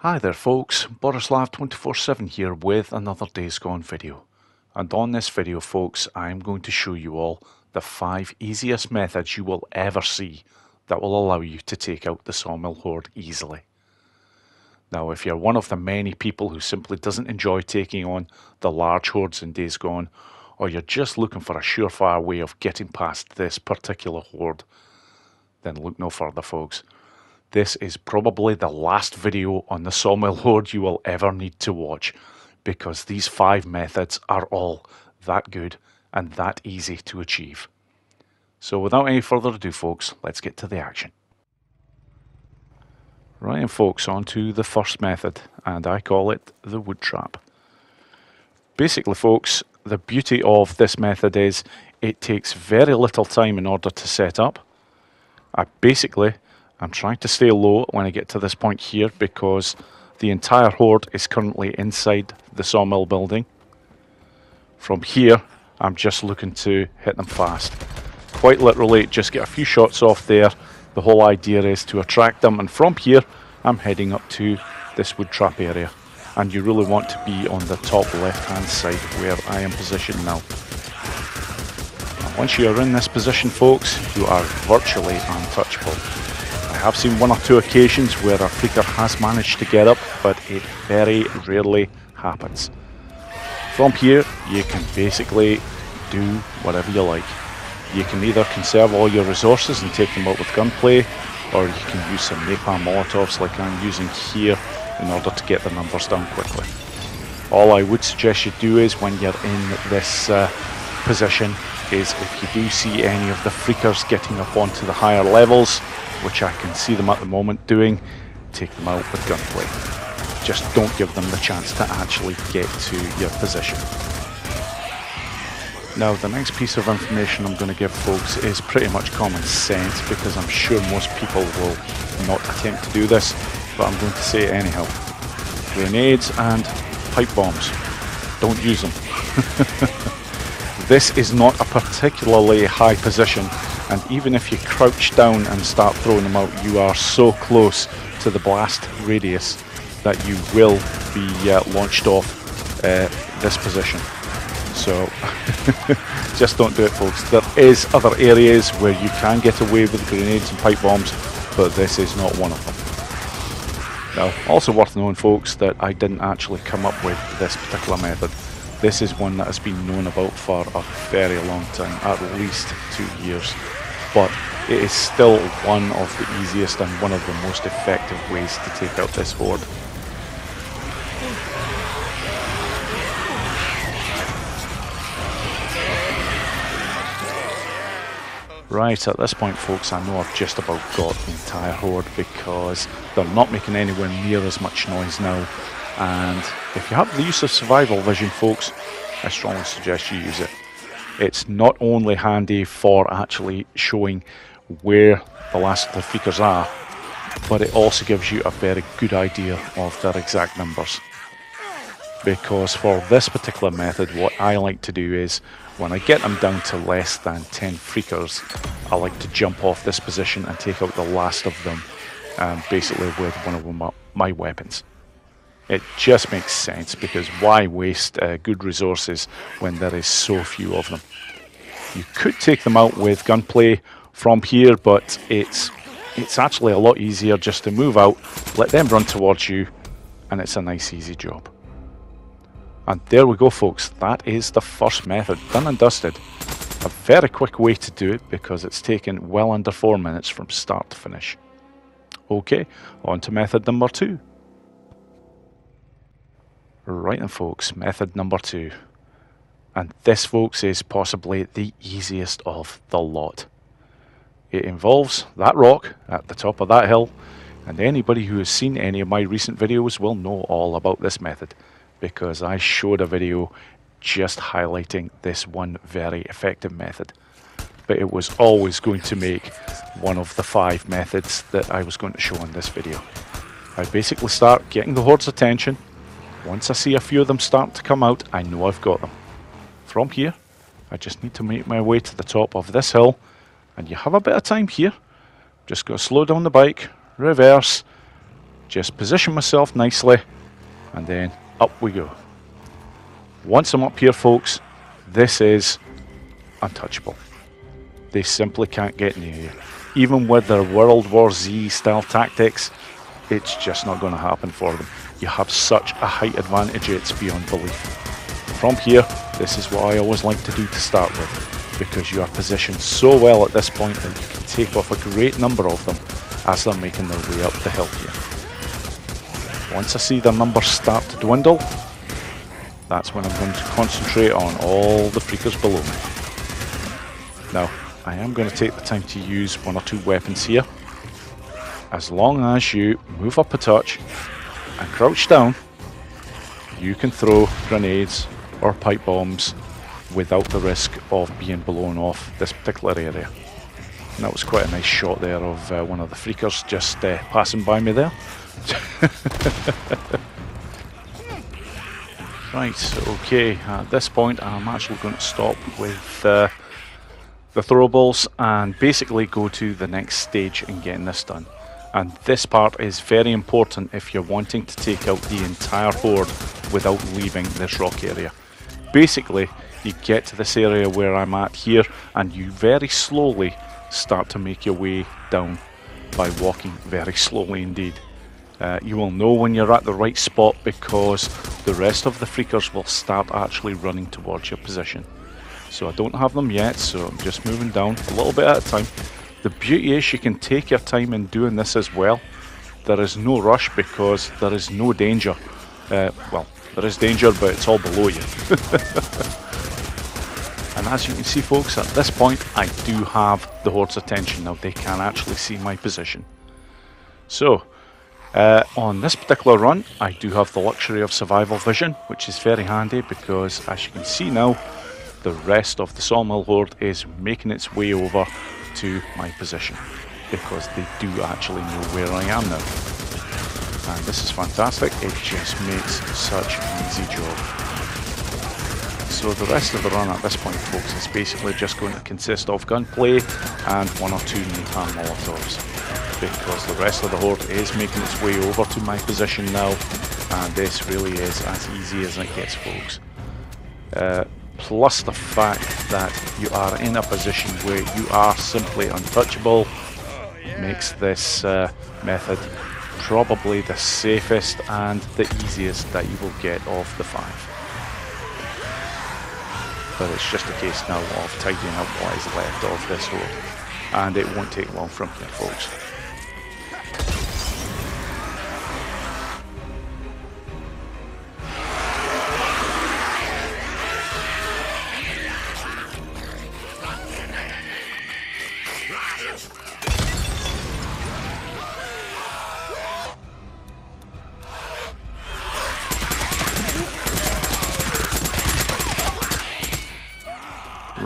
Hi there folks, Borislav247 here with another Days Gone video. And on this video folks, I'm going to show you all the 5 easiest methods you will ever see that will allow you to take out the Sawmill Horde easily. Now if you're one of the many people who simply doesn't enjoy taking on the large hordes in Days Gone, or you're just looking for a surefire way of getting past this particular horde, then look no further folks. This is probably the last video on the Sawmill Horde you will ever need to watch, because these five methods are all that good and that easy to achieve. So without any further ado folks, let's get to the action. Right and folks, on to the first method, and I call it the wood trap. Basically folks, the beauty of this method is it takes very little time in order to set up. I basically, I'm trying to stay low when I get to this point here because the entire horde is currently inside the sawmill building. From here, I'm just looking to hit them fast. Quite literally, just get a few shots off there. The whole idea is to attract them, and from here, I'm heading up to this wood trap area and you really want to be on the top left hand side where I am positioned now. now. Once you are in this position folks, you are virtually untouchable. I have seen one or two occasions where a freaker has managed to get up, but it very rarely happens. From here, you can basically do whatever you like. You can either conserve all your resources and take them out with gunplay, or you can use some napalm molotovs like I'm using here in order to get the numbers down quickly. All I would suggest you do is when you're in this uh, position is if you do see any of the freakers getting up onto the higher levels, which I can see them at the moment doing, take them out with gunplay. Just don't give them the chance to actually get to your position. Now the next piece of information I'm going to give folks is pretty much common sense because I'm sure most people will not attempt to do this but I'm going to say it anyhow. Grenades and pipe bombs. Don't use them. this is not a particularly high position and even if you crouch down and start throwing them out you are so close to the blast radius that you will be uh, launched off uh, this position. So just don't do it folks. There is other areas where you can get away with grenades and pipe bombs but this is not one of them. Now, also worth knowing folks that I didn't actually come up with this particular method. This is one that has been known about for a very long time, at least two years. But it is still one of the easiest and one of the most effective ways to take out this horde. Right, at this point folks, I know I've just about got the entire horde because they're not making anywhere near as much noise now. And if you have the use of survival vision folks, I strongly suggest you use it. It's not only handy for actually showing where the last of the freakers are, but it also gives you a very good idea of their exact numbers. Because for this particular method, what I like to do is when I get them down to less than 10 freakers, I like to jump off this position and take out the last of them, um, basically with one of my weapons. It just makes sense because why waste uh, good resources when there is so few of them? You could take them out with gunplay from here, but it's it's actually a lot easier just to move out, let them run towards you, and it's a nice easy job. And there we go folks, that is the first method, done and dusted. A very quick way to do it because it's taken well under 4 minutes from start to finish. Okay, on to method number 2. Right then folks, method number 2. And this folks is possibly the easiest of the lot. It involves that rock at the top of that hill and anybody who has seen any of my recent videos will know all about this method because I showed a video just highlighting this one very effective method. But it was always going to make one of the five methods that I was going to show in this video. I basically start getting the horde's attention. Once I see a few of them start to come out, I know I've got them. From here, I just need to make my way to the top of this hill, and you have a bit of time here. Just got to slow down the bike, reverse, just position myself nicely and then up we go. Once I'm up here folks, this is untouchable. They simply can't get near you. Even with their World War Z style tactics, it's just not going to happen for them. You have such a height advantage, it's beyond belief. From here, this is what I always like to do to start with, because you are positioned so well at this point that you can take off a great number of them as they're making their way up the hill here. Once I see their numbers start to dwindle, that's when I'm going to concentrate on all the freakers below me. Now, I am going to take the time to use one or two weapons here. As long as you move up a touch and crouch down, you can throw grenades or pipe bombs without the risk of being blown off this particular area. And that was quite a nice shot there of uh, one of the freakers just uh, passing by me there. right, okay, at this point I'm actually going to stop with uh, the throwables and basically go to the next stage in getting this done. And this part is very important if you're wanting to take out the entire horde without leaving this rock area. Basically, you get to this area where I'm at here and you very slowly start to make your way down by walking very slowly indeed. Uh, you will know when you're at the right spot because the rest of the freakers will start actually running towards your position. So I don't have them yet, so I'm just moving down a little bit at a time. The beauty is you can take your time in doing this as well. There is no rush because there is no danger. Uh, well, there is danger, but it's all below you. And as you can see folks, at this point I do have the Horde's attention. Now they can actually see my position. So, uh, on this particular run, I do have the luxury of survival vision, which is very handy because as you can see now, the rest of the Sawmill Horde is making its way over to my position because they do actually know where I am now. And this is fantastic, it just makes such an easy job. So the rest of the run at this point, folks, is basically just going to consist of gunplay and one or two napalm molotovs. Because the rest of the horde is making its way over to my position now, and this really is as easy as it gets, folks. Uh, plus the fact that you are in a position where you are simply untouchable makes this uh, method probably the safest and the easiest that you will get of the five but it's just a case now of tidying up what is left of this horde and it won't take long from here folks.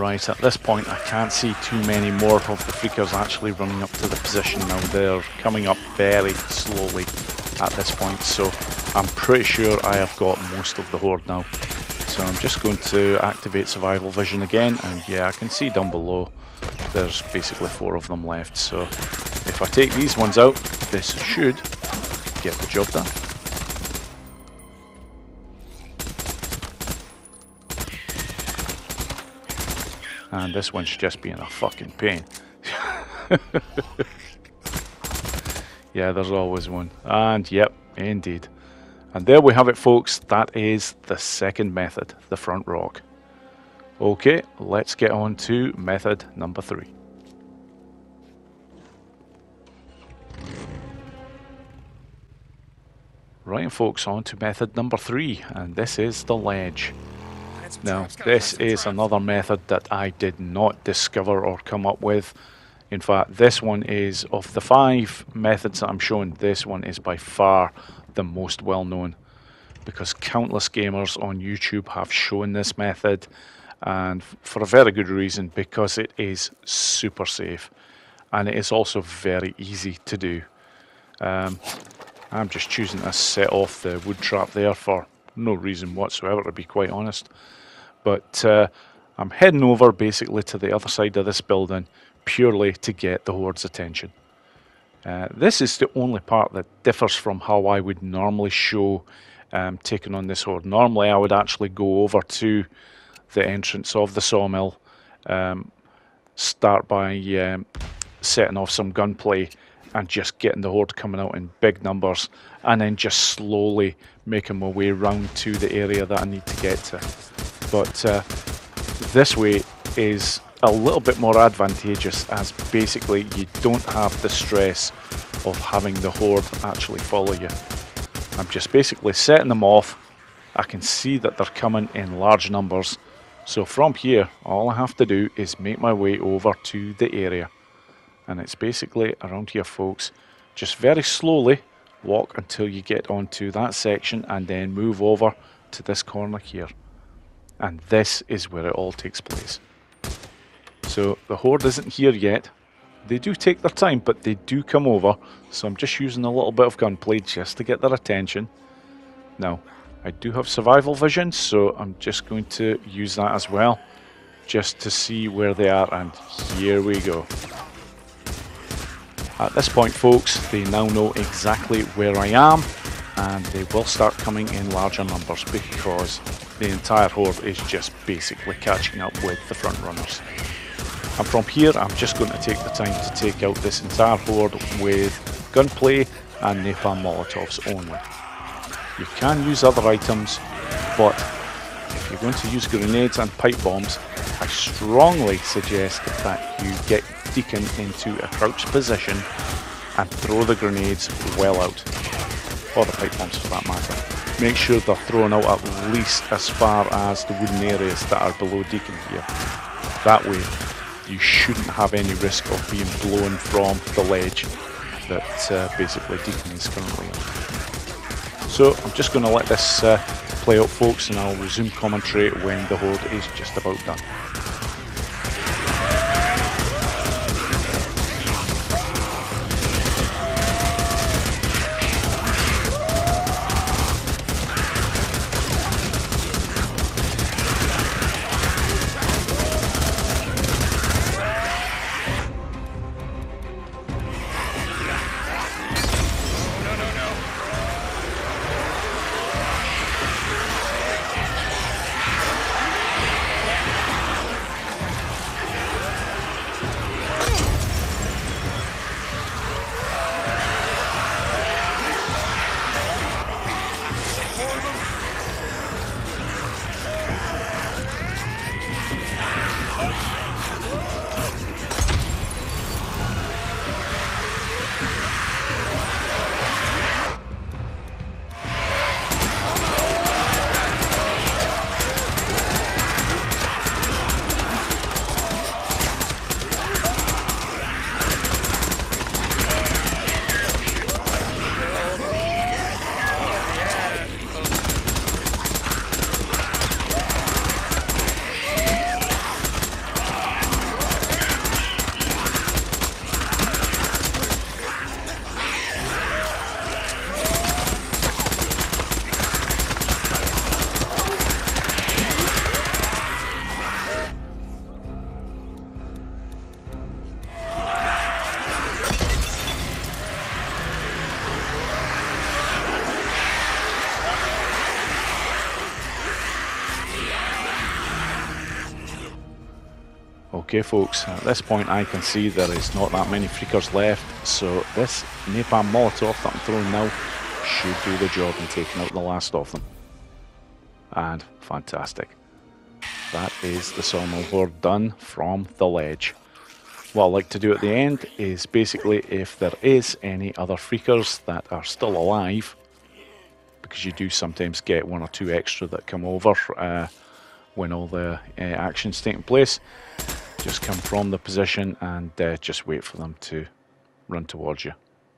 Right, at this point I can't see too many more of the freakers actually running up to the position now. They're coming up very slowly at this point, so I'm pretty sure I have got most of the horde now. So I'm just going to activate survival vision again, and yeah, I can see down below there's basically four of them left. So if I take these ones out, this should get the job done. And this one's just being a fucking pain. yeah, there's always one. And yep, indeed. And there we have it, folks. That is the second method, the front rock. Okay, let's get on to method number three. Right, folks, on to method number three, and this is the ledge. Now, this is another method that I did not discover or come up with. In fact, this one is, of the five methods that I'm showing, this one is by far the most well known because countless gamers on YouTube have shown this method and for a very good reason because it is super safe and it is also very easy to do. Um, I'm just choosing to set off the wood trap there for no reason whatsoever to be quite honest. But uh, I'm heading over basically to the other side of this building purely to get the Horde's attention. Uh, this is the only part that differs from how I would normally show um, taking on this horde. Normally I would actually go over to the entrance of the sawmill, um, start by um, setting off some gunplay and just getting the horde coming out in big numbers and then just slowly making my way round to the area that I need to get to. But uh, this way is a little bit more advantageous as basically you don't have the stress of having the horde actually follow you. I'm just basically setting them off. I can see that they're coming in large numbers. So from here, all I have to do is make my way over to the area. And it's basically around here, folks. Just very slowly walk until you get onto that section and then move over to this corner here. And this is where it all takes place. So the horde isn't here yet. They do take their time, but they do come over. So I'm just using a little bit of gunplay just to get their attention. Now, I do have survival vision, so I'm just going to use that as well. Just to see where they are, and here we go. At this point, folks, they now know exactly where I am, and they will start coming in larger numbers because the entire horde is just basically catching up with the front runners. And from here, I'm just going to take the time to take out this entire horde with gunplay and napalm molotovs only. You can use other items, but if you're going to use grenades and pipe bombs, I strongly suggest that you get Deacon into a crouched position and throw the grenades well out, or the pipe bombs for that matter. Make sure they're thrown out at least as far as the wooden areas that are below Deacon here. That way, you shouldn't have any risk of being blown from the ledge that uh, basically Deacon is currently on. So I'm just going to let this uh, play out folks and I'll resume commentary when the horde is just about done. Okay folks, at this point I can see there is not that many freakers left, so this napalm molotov that I'm throwing now should do the job in taking out the last of them. And fantastic. That is the sawmill horde done from the ledge. What I like to do at the end is basically if there is any other freakers that are still alive, because you do sometimes get one or two extra that come over uh, when all the uh, action's taking place, just come from the position and uh, just wait for them to run towards you.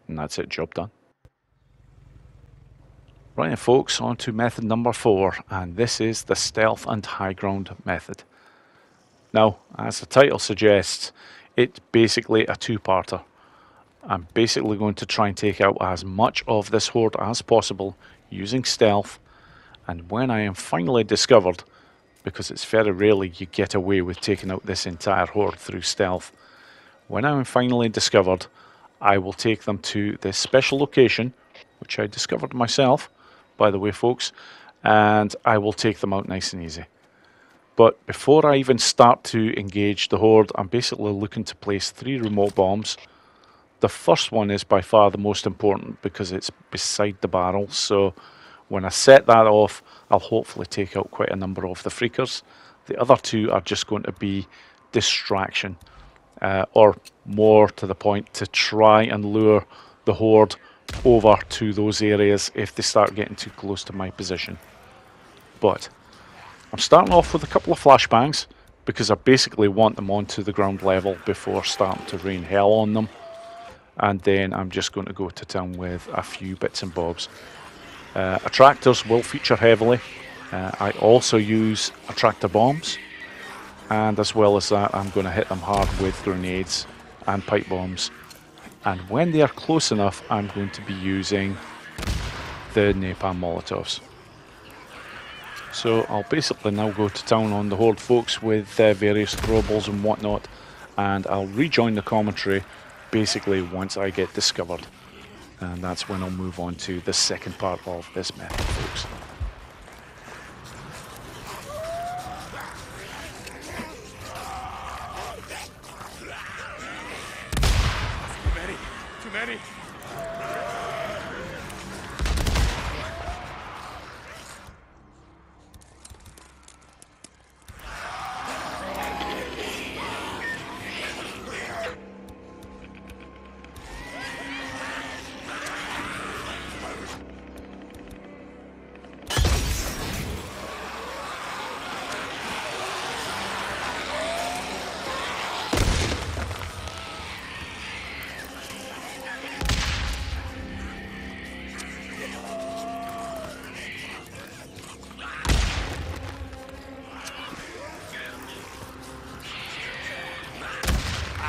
And that's it, job done. Right folks, on to method number four, and this is the stealth and high ground method. Now, as the title suggests, it's basically a two-parter. I'm basically going to try and take out as much of this horde as possible using stealth, and when I am finally discovered, because it's very rarely you get away with taking out this entire horde through stealth. When I'm finally discovered, I will take them to this special location, which I discovered myself, by the way, folks, and I will take them out nice and easy. But before I even start to engage the horde, I'm basically looking to place three remote bombs. The first one is by far the most important because it's beside the barrel, so when I set that off, I'll hopefully take out quite a number of the freakers. The other two are just going to be distraction, uh, or more to the point, to try and lure the horde over to those areas if they start getting too close to my position. But I'm starting off with a couple of flashbangs because I basically want them onto the ground level before starting to rain hell on them. And then I'm just going to go to town with a few bits and bobs. Uh, attractors will feature heavily. Uh, I also use attractor bombs. And as well as that, I'm going to hit them hard with grenades and pipe bombs. And when they are close enough, I'm going to be using the napalm molotovs. So I'll basically now go to town on the Horde folks with various throwables and whatnot, and I'll rejoin the commentary basically once I get discovered. And that's when I'll move on to the second part of this method, folks. Too many. Too many.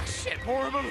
Ah, shit. More of them.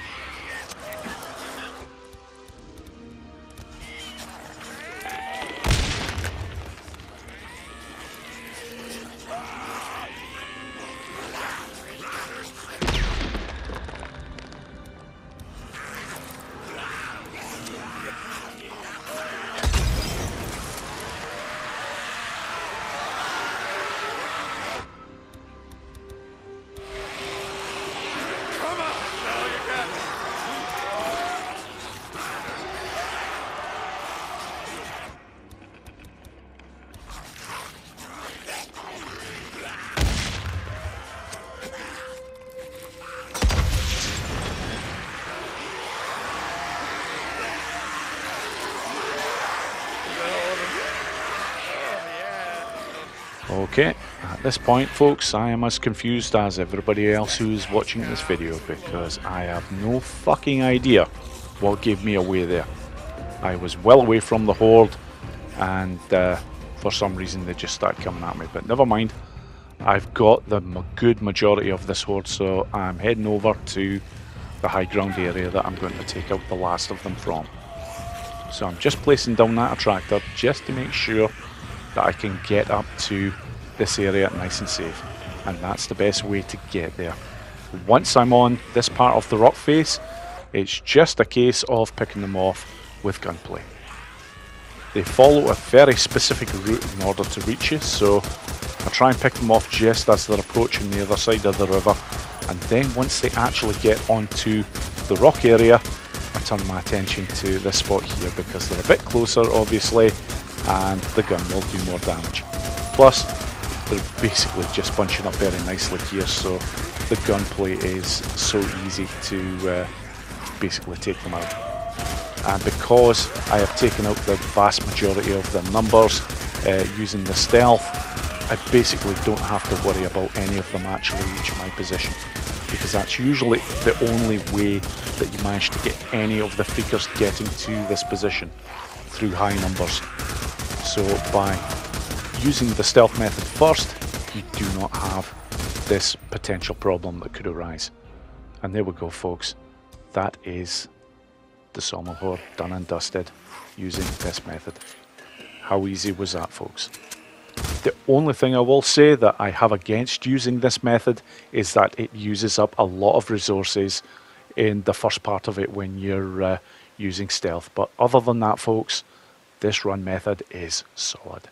At this point, folks, I am as confused as everybody else who's watching this video because I have no fucking idea what gave me away there. I was well away from the horde, and uh, for some reason they just started coming at me. But never mind, I've got the good majority of this horde, so I'm heading over to the high ground area that I'm going to take out the last of them from. So I'm just placing down that attractor just to make sure that I can get up to this area nice and safe. And that's the best way to get there. Once I'm on this part of the rock face, it's just a case of picking them off with gunplay. They follow a very specific route in order to reach you, so I try and pick them off just as they're approaching the other side of the river. And then once they actually get onto the rock area, I turn my attention to this spot here because they're a bit closer, obviously, and the gun will do more damage. Plus, they're basically just bunching up very nicely here, so the gunplay is so easy to uh, basically take them out. And because I have taken out the vast majority of their numbers uh, using the stealth, I basically don't have to worry about any of them actually reaching my position. Because that's usually the only way that you manage to get any of the freakers getting to this position through high numbers. So by using the stealth method first, you do not have this potential problem that could arise. And there we go, folks. That is the Horde done and dusted using this method. How easy was that, folks? The only thing I will say that I have against using this method is that it uses up a lot of resources in the first part of it when you're uh, using stealth. But other than that, folks, this run method is solid.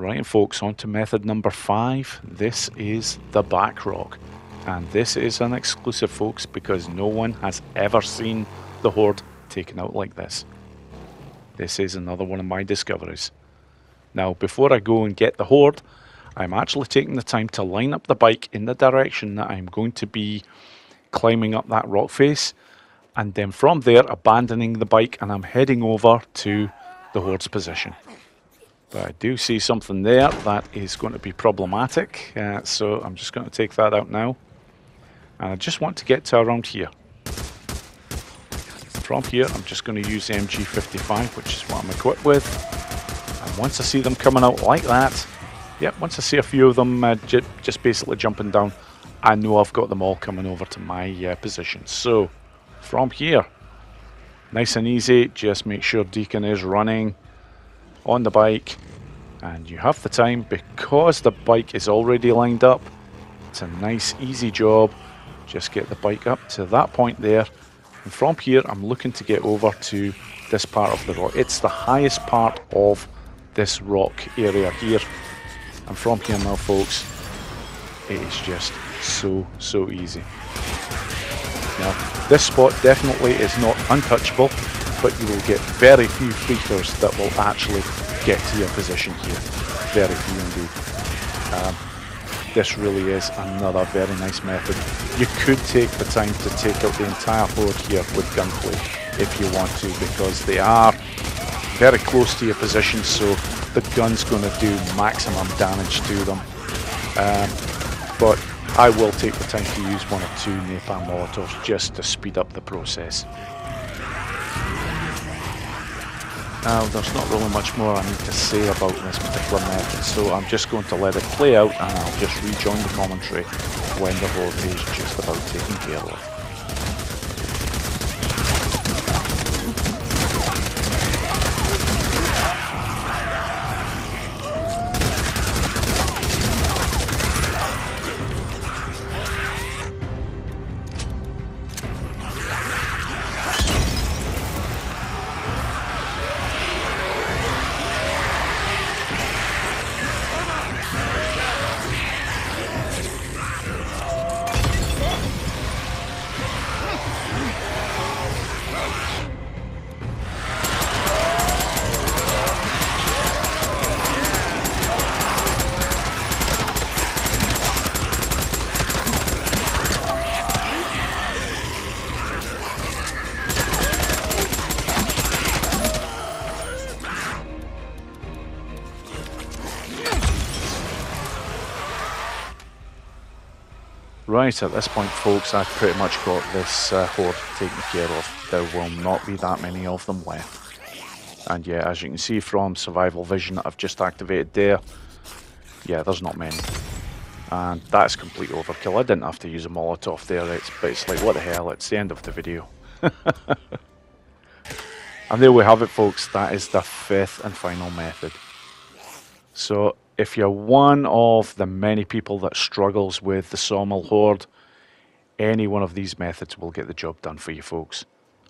Right, folks, on to method number five. This is the back rock. And this is an exclusive, folks, because no one has ever seen the Horde taken out like this. This is another one of my discoveries. Now, before I go and get the Horde, I'm actually taking the time to line up the bike in the direction that I'm going to be climbing up that rock face. And then from there, abandoning the bike and I'm heading over to the Horde's position. But I do see something there that is going to be problematic. Uh, so I'm just going to take that out now. And I just want to get to around here. From here, I'm just going to use MG55, which is what I'm equipped with. And once I see them coming out like that, yep, once I see a few of them uh, just basically jumping down, I know I've got them all coming over to my uh, position. So, from here, nice and easy, just make sure Deacon is running on the bike. And you have the time because the bike is already lined up it's a nice easy job. Just get the bike up to that point there. And from here I'm looking to get over to this part of the rock. It's the highest part of this rock area here. And from here now folks it is just so so easy. Now this spot definitely is not untouchable but you will get very few freakers that will actually get to your position here. Very few indeed. Um, this really is another very nice method. You could take the time to take out the entire horde here with gunplay if you want to because they are very close to your position so the gun's going to do maximum damage to them. Um, but I will take the time to use one or two napalm molotovs just to speed up the process. Now, there's not really much more I need to say about this particular method, so I'm just going to let it play out and I'll just rejoin the commentary when the horde is just about taken care of. Right, at this point folks, I've pretty much got this uh, horde taken care of. There will not be that many of them left. And yeah, as you can see from survival vision that I've just activated there, yeah, there's not many. And that's complete overkill. I didn't have to use a Molotov there, it's, but it's like, what the hell, it's the end of the video. and there we have it folks, that is the fifth and final method. So if you're one of the many people that struggles with the Sawmill Horde, any one of these methods will get the job done for you folks.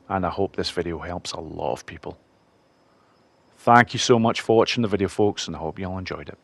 And I hope this video helps a lot of people. Thank you so much for watching the video folks and I hope you all enjoyed it.